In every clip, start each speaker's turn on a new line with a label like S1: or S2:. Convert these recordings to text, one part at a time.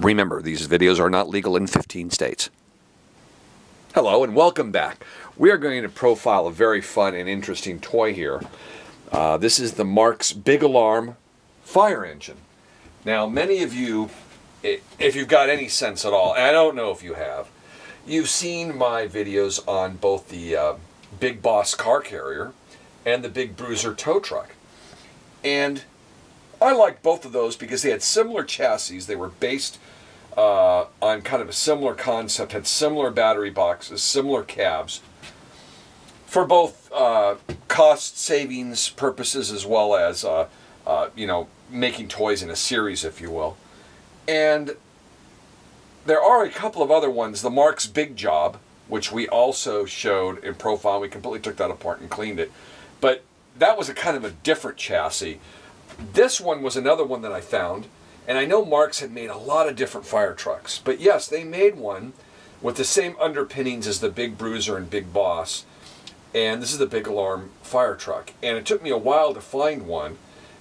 S1: Remember, these videos are not legal in 15 states. Hello and welcome back. We are going to profile a very fun and interesting toy here. Uh, this is the Marx Big Alarm fire engine. Now, many of you, if you've got any sense at all, and I don't know if you have, you've seen my videos on both the uh, Big Boss car carrier and the Big Bruiser tow truck. And I like both of those because they had similar chassis. They were based uh, on kind of a similar concept, had similar battery boxes, similar cabs for both uh, cost savings purposes as well as, uh, uh, you know, making toys in a series, if you will. And there are a couple of other ones. The Marx Big Job, which we also showed in profile. We completely took that apart and cleaned it. But that was a kind of a different chassis. This one was another one that I found. And I know Marx had made a lot of different fire trucks. But yes, they made one with the same underpinnings as the Big Bruiser and Big Boss. And this is the Big Alarm fire truck. And it took me a while to find one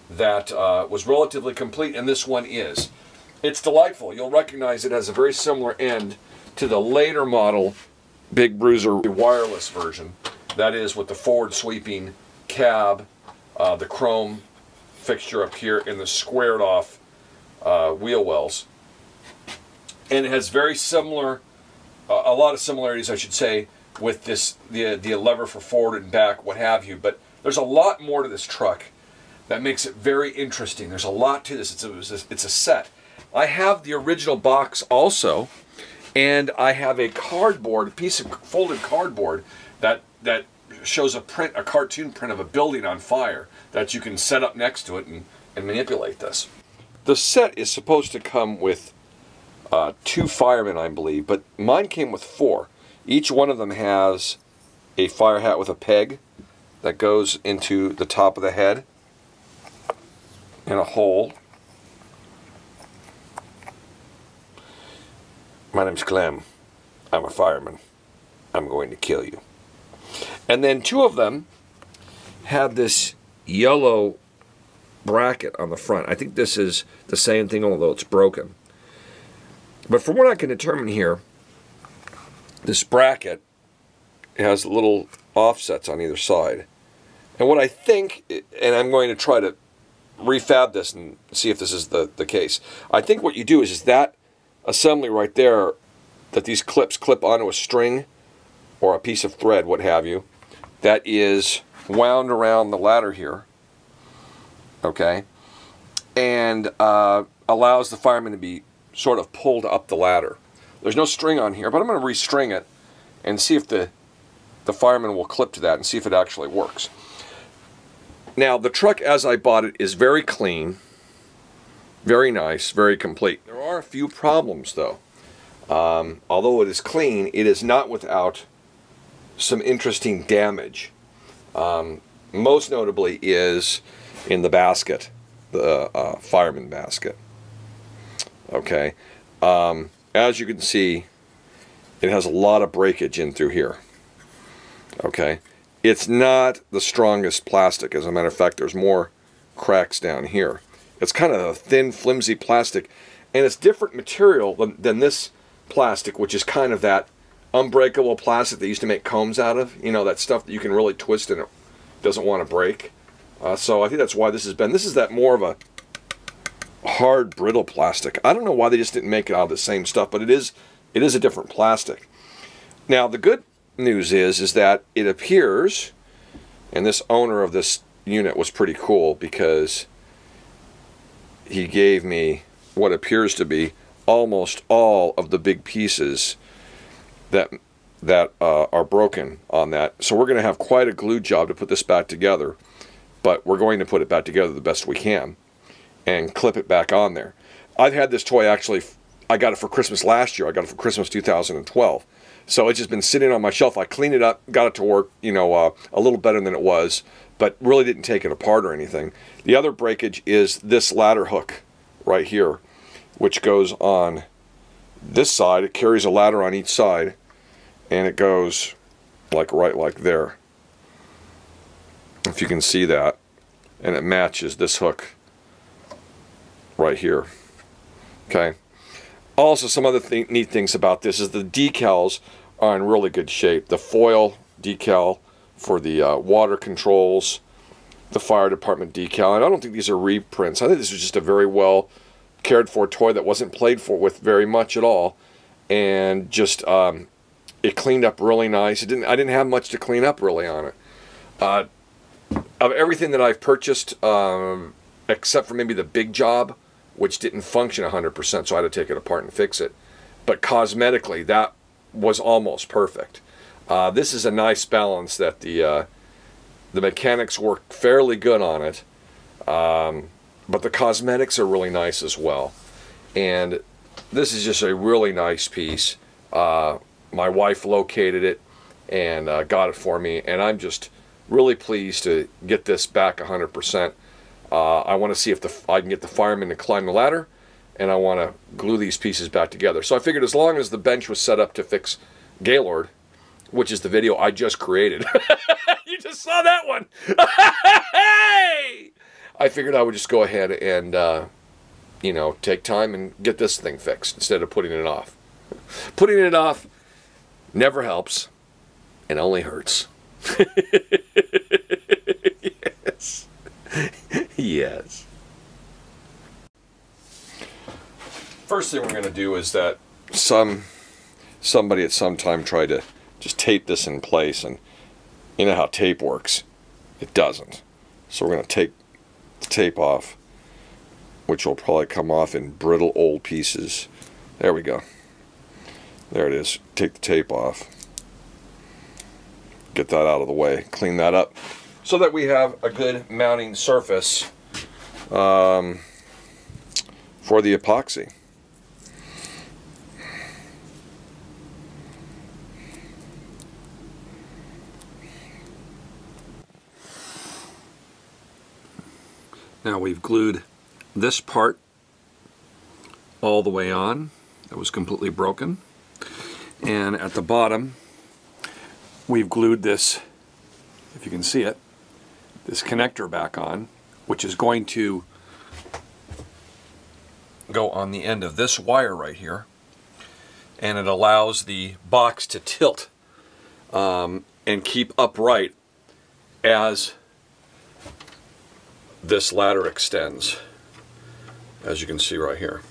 S1: that uh, was relatively complete, and this one is. It's delightful. You'll recognize it has a very similar end to the later model Big Bruiser wireless version. That is with the forward sweeping cab, uh, the chrome fixture up here, and the squared off uh, wheel wells. And it has very similar, uh, a lot of similarities, I should say, with this the the lever for forward and back, what have you. But there's a lot more to this truck that makes it very interesting. There's a lot to this. It's a, it's a set. I have the original box also, and I have a cardboard, a piece of folded cardboard that that shows a print, a cartoon print of a building on fire that you can set up next to it and, and manipulate this. The set is supposed to come with uh, two firemen, I believe, but mine came with four. Each one of them has a fire hat with a peg that goes into the top of the head in a hole. My name's Clem. I'm a fireman. I'm going to kill you. And then two of them had this yellow bracket on the front. I think this is the same thing, although it's broken. But from what I can determine here, this bracket has little offsets on either side. And what I think, and I'm going to try to refab this and see if this is the, the case. I think what you do is, is that assembly right there, that these clips clip onto a string or a piece of thread, what have you, that is wound around the ladder here, okay, and uh, allows the fireman to be sort of pulled up the ladder. There's no string on here, but I'm going to restring it and see if the, the fireman will clip to that and see if it actually works. Now, the truck as I bought it is very clean, very nice, very complete. There are a few problems though. Um, although it is clean, it is not without some interesting damage. Um, most notably is in the basket, the uh, fireman basket. Okay. Um, as you can see, it has a lot of breakage in through here. Okay. It's not the strongest plastic. As a matter of fact, there's more cracks down here. It's kind of a thin, flimsy plastic, and it's different material than, than this plastic, which is kind of that unbreakable plastic they used to make combs out of. You know, that stuff that you can really twist and it doesn't want to break. Uh, so I think that's why this has been. This is that more of a hard, brittle plastic. I don't know why they just didn't make it out of the same stuff, but it is it is a different plastic. Now the good news is is that it appears, and this owner of this unit was pretty cool because he gave me what appears to be almost all of the big pieces that that uh, are broken on that. So we're going to have quite a glue job to put this back together, but we're going to put it back together the best we can and clip it back on there. I've had this toy actually, I got it for Christmas last year. I got it for Christmas 2012. So it's just been sitting on my shelf. I cleaned it up, got it to work, you know, uh, a little better than it was, but really didn't take it apart or anything. The other breakage is this ladder hook right here, which goes on this side. It carries a ladder on each side, and it goes like right like there. If you can see that. And it matches this hook right here. Okay. Also, some other th neat things about this is the decals are in really good shape. The foil decal for the uh, water controls, the fire department decal. And I don't think these are reprints. I think this is just a very well cared for toy that wasn't played for with very much at all. And just, um, it cleaned up really nice. It didn't, I didn't have much to clean up really on it. Uh, of everything that I've purchased, um, except for maybe the big job, which didn't function 100%, so I had to take it apart and fix it. But cosmetically, that was almost perfect. Uh, this is a nice balance that the uh, the mechanics work fairly good on it, um, but the cosmetics are really nice as well. And this is just a really nice piece. Uh, my wife located it and uh, got it for me, and I'm just really pleased to get this back 100%. Uh, I want to see if the, I can get the fireman to climb the ladder, and I want to glue these pieces back together. So I figured as long as the bench was set up to fix Gaylord, which is the video I just created. you just saw that one. hey! I figured I would just go ahead and, uh, you know, take time and get this thing fixed instead of putting it off. Putting it off never helps and only hurts. yes. yes. First thing we're going to do is that some somebody at some time tried to just tape this in place and you know how tape works. It doesn't. So we're going to take tape off which will probably come off in brittle old pieces. There we go. There it is. Take the tape off. Get that out of the way. Clean that up so that we have a good mounting surface um, for the epoxy. Now we've glued this part all the way on. It was completely broken. And at the bottom, we've glued this, if you can see it, this connector back on, which is going to go on the end of this wire right here. And it allows the box to tilt um, and keep upright as this ladder extends, as you can see right here.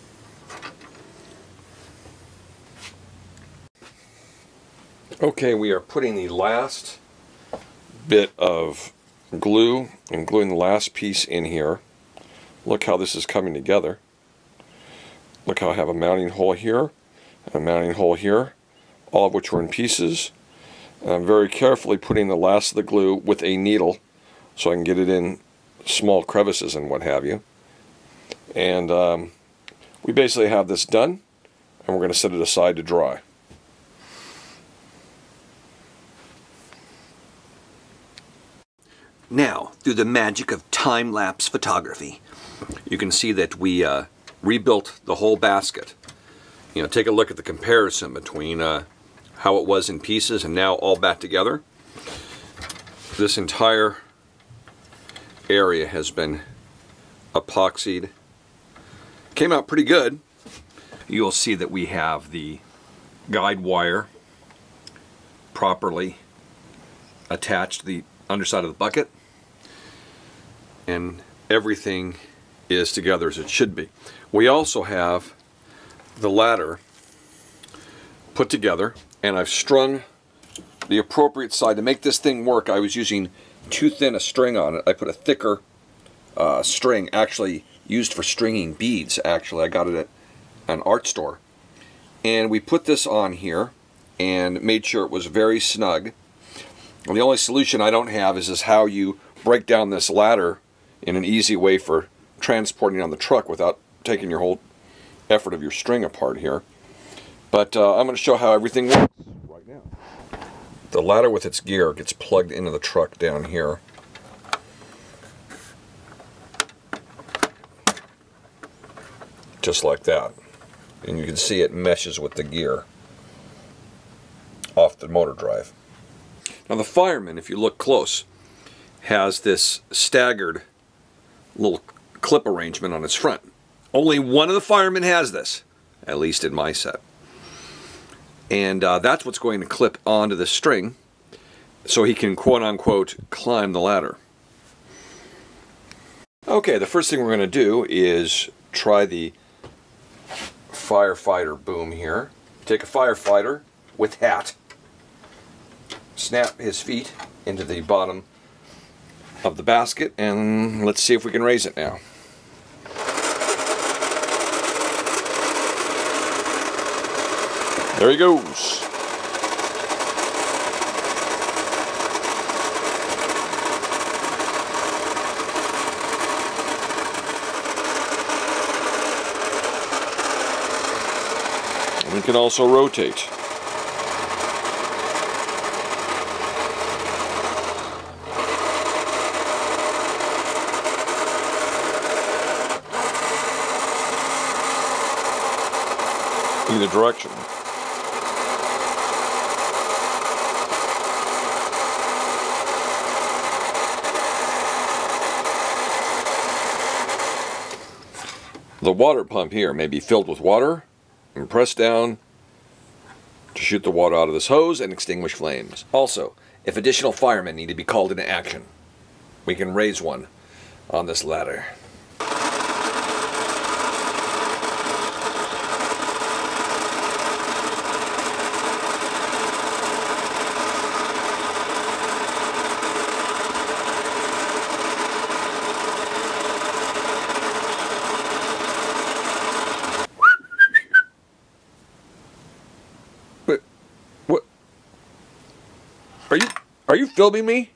S1: Okay, we are putting the last bit of glue and gluing the last piece in here. Look how this is coming together. Look how I have a mounting hole here, and a mounting hole here, all of which were in pieces. And I'm very carefully putting the last of the glue with a needle so I can get it in small crevices and what have you. And um, we basically have this done and we're going to set it aside to dry.
S2: Now, through the magic of time-lapse photography, you can see that we uh, rebuilt the whole basket. You know, take a look at the comparison between uh, how it was in pieces and now all back together. This entire area has been epoxied. Came out pretty good. You'll see that we have the guide wire properly attached to the underside of the bucket and everything is together as it should be. We also have the ladder put together and I've strung the appropriate side to make this thing work I was using too thin a string on it. I put a thicker uh, string, actually used for stringing beads, actually. I got it at an art store. And we put this on here and made sure it was very snug. The only solution I don't have is, is how you break down this ladder in an easy way for transporting on the truck without taking your whole effort of your string apart here. But uh, I'm going to show how everything works right now. The ladder with its gear gets plugged into the truck down here. Just like that. And you can see it meshes with the gear off the motor drive. Now the fireman, if you look close, has this staggered little clip arrangement on its front. Only one of the firemen has this, at least in my set. And uh, that's what's going to clip onto the string so he can quote unquote climb the ladder. Okay, the first thing we're going to do is try the firefighter boom here. Take a firefighter with hat, snap his feet into the bottom of the basket, and let's see if we can raise it now. There he goes. We can also rotate. Either direction. The water pump here may be filled with water and pressed down to shoot the water out of this hose and extinguish flames. Also, if additional firemen need to be called into action, we can raise one on this ladder. Are you filming me?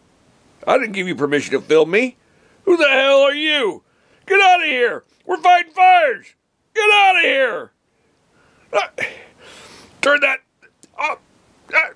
S2: I didn't give you permission to film me. Who the hell are you? Get out of here! We're fighting fires! Get out of here! Uh, turn that off. Uh, uh.